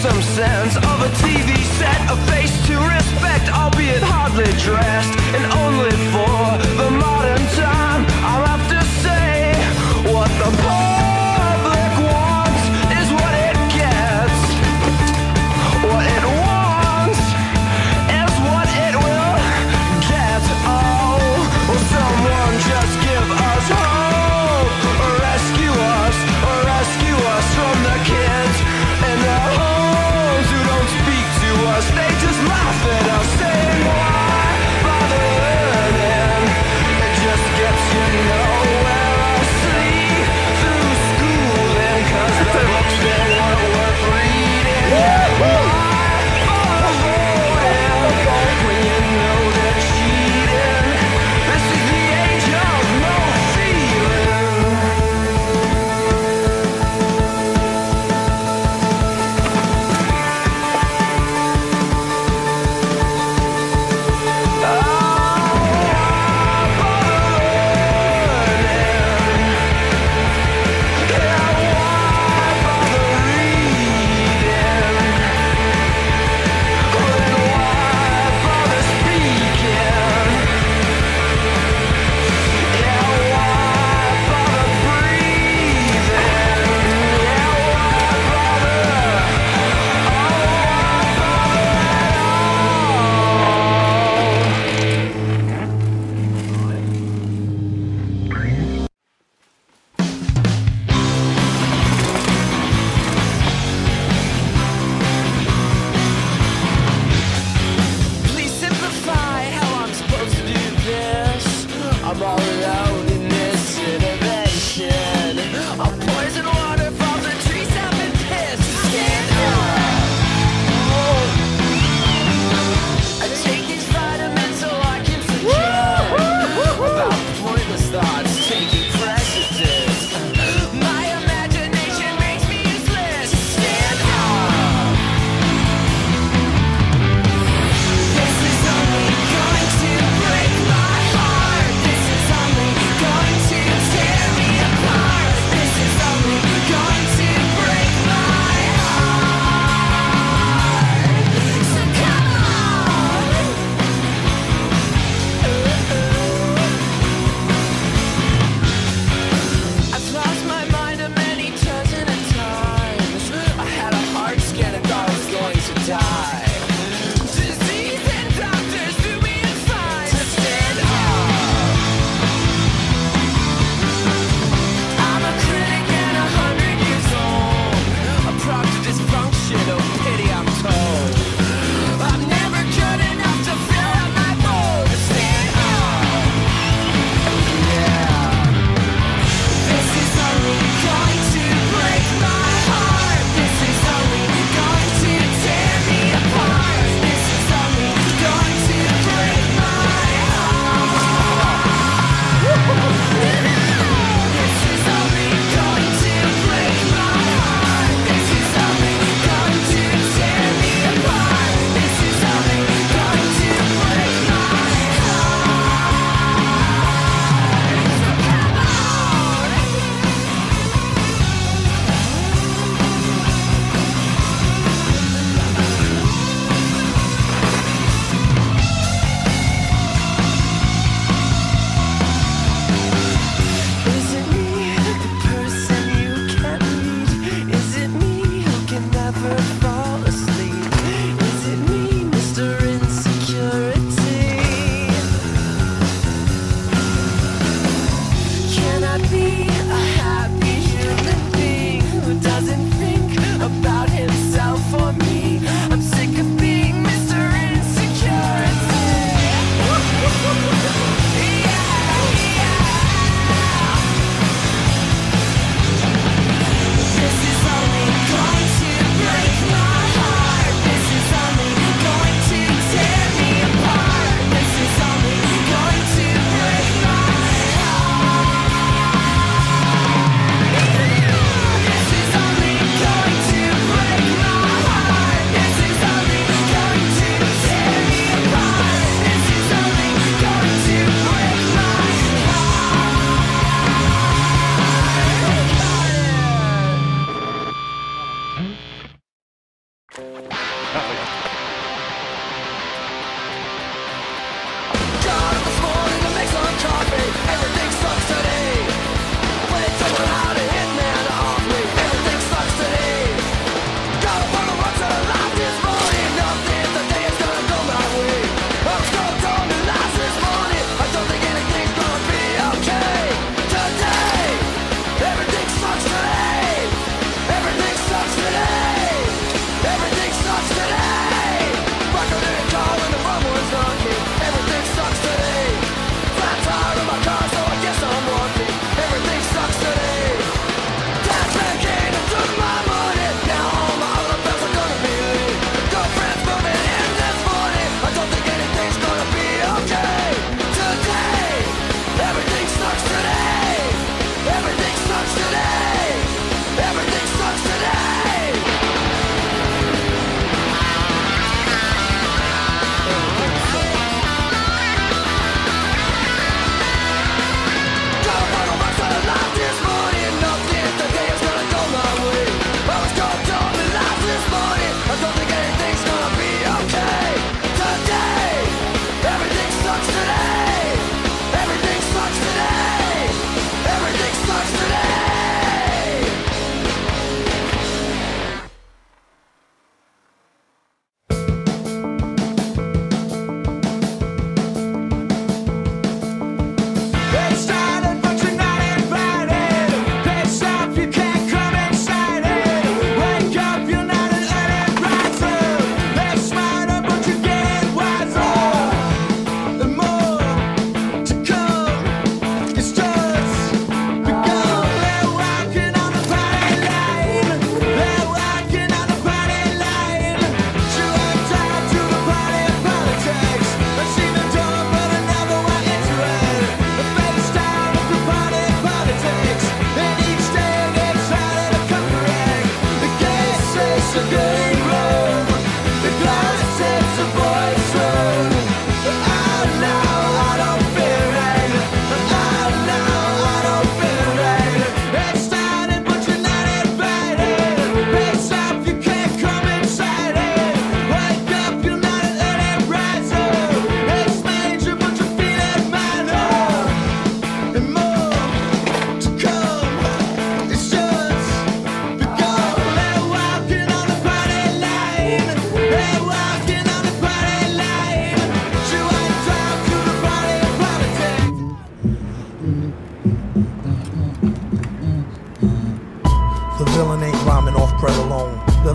some sense of a TV set, a face to respect, albeit hardly dressed, and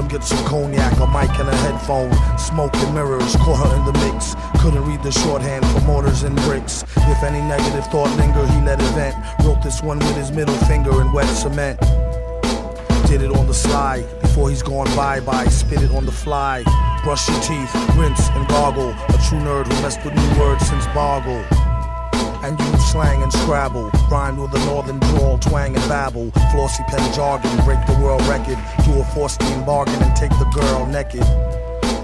get some cognac, a mic and a headphone. Smoke and mirrors, caught her in the mix. Couldn't read the shorthand for mortars and bricks. If any negative thought linger, he let it vent. Wrote this one with his middle finger in wet cement. Did it on the slide before he's gone bye bye. Spit it on the fly. Brush your teeth, rinse and gargle. A true nerd who messed with new words since Boggle and use slang and scrabble. Rhyme with a northern drawl, twang and babble. Flossy pen jargon, break the world record. Do a four-steam bargain and take the girl naked.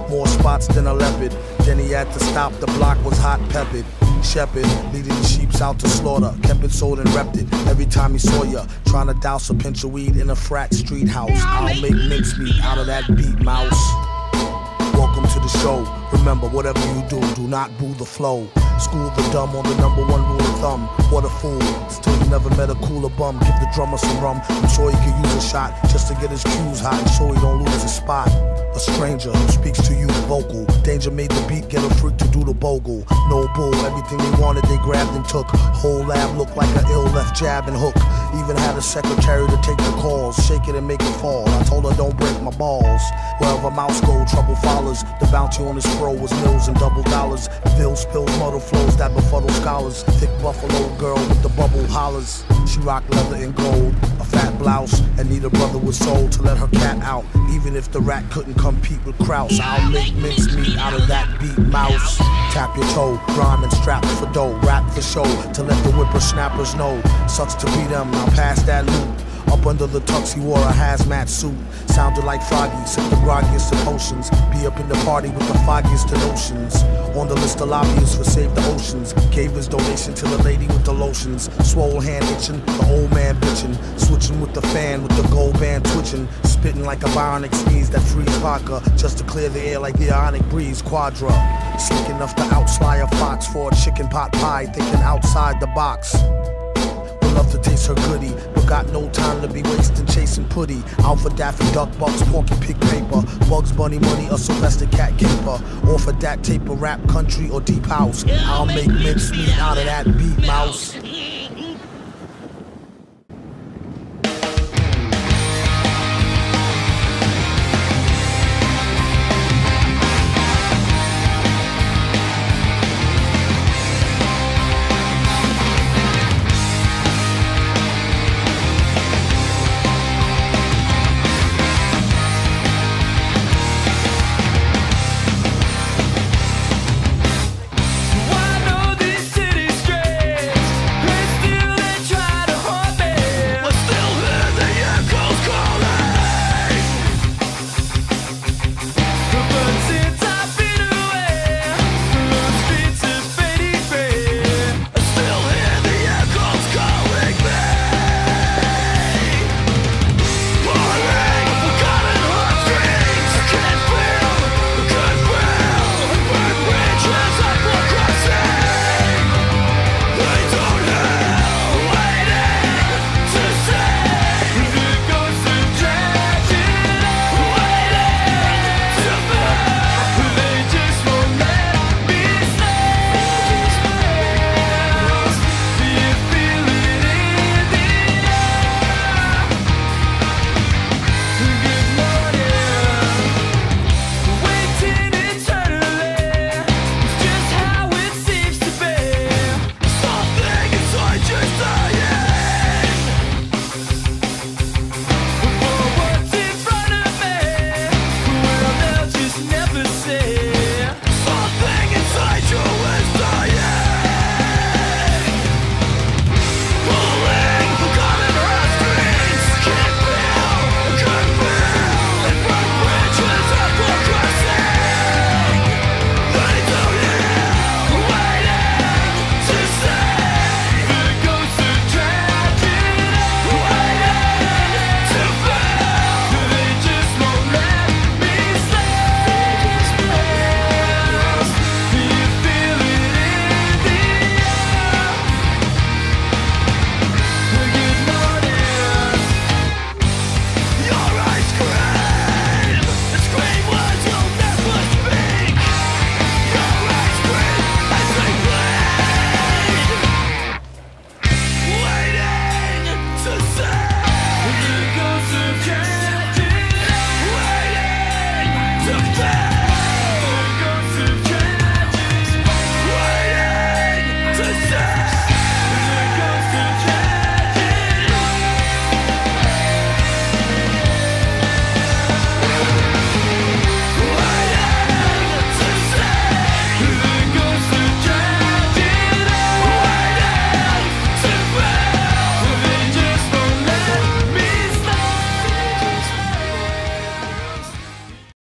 More spots than a leopard. Then he had to stop, the block was hot peppered. Shepherd, leading the sheeps out to slaughter. Kept it sold and repped it every time he saw ya. Trying to douse a pinch of weed in a frat street house. I'll make mincemeat out of that beat, mouse. Welcome to the show. Remember, whatever you do, do not boo the flow. School the dumb on the number one rule of thumb. What a fool. Still, you never met a cooler bum. Give the drummer some rum. I'm sure he could use a shot just to get his cues hot and so he don't lose his spot. A stranger who speaks to you vocal. Danger made the beat get a freak to do the bogle. No bull, everything they wanted they grabbed and took. Whole lab looked like an ill left jab and hook. Even had a secretary to take the calls, shake it and make it fall. I told her don't break my balls. Wherever mouse go, trouble follows. The bounty on his fro was mills and double dollars. Bill spills muddle flows that befuddle scholars. Thick buffalo girl with the bubble hollers. She rock leather and gold, a fat blouse, and a brother with soul to let her cat out. Even if the rat couldn't compete with Kraus, I'll make mincemeat out of that beat mouse. Tap your toe, rhyme and strap for dough, rap for show to let the whippersnappers know. Sucks to be them, now pass that loot. Up under the tux, he wore a hazmat suit. Sounded like Froggy, sip the groggiest of potions. Be up in the party with the foggiest of notions. On the list of lobbyists for Save the Oceans. Gave his donation to the lady with the lotions. Swole hand itching, the old man bitching. Switching with the fan with the gold band twitching. Spitting like a bionic sneeze that frees vodka. Just to clear the air like the ionic breeze. Quadra. Slick enough to outslide a fox for a chicken pot pie. Thinking outside the box Would love to taste her goodie, got no time to be wasting chasing putty. Alpha Daffy Duck Bucks, Porky Pig paper, Bugs Bunny money, a Sylvester Cat caper. Or for that taper, rap country or deep house. I'll make mincemeat out of that beat mouse.